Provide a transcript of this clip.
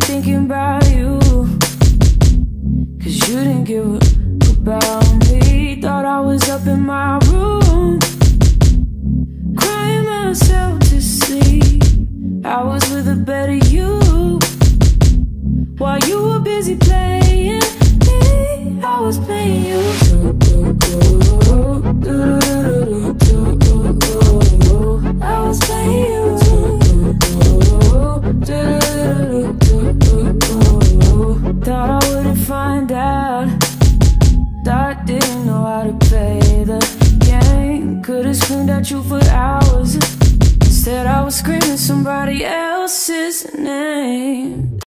thinking about you. Cause you didn't give a about me. Thought I was up in my room, crying myself to sleep. I was with a better you. While you were busy playing me, I was playing you. Out. I didn't know how to play the game. Could've screamed at you for hours. Instead, I was screaming somebody else's name.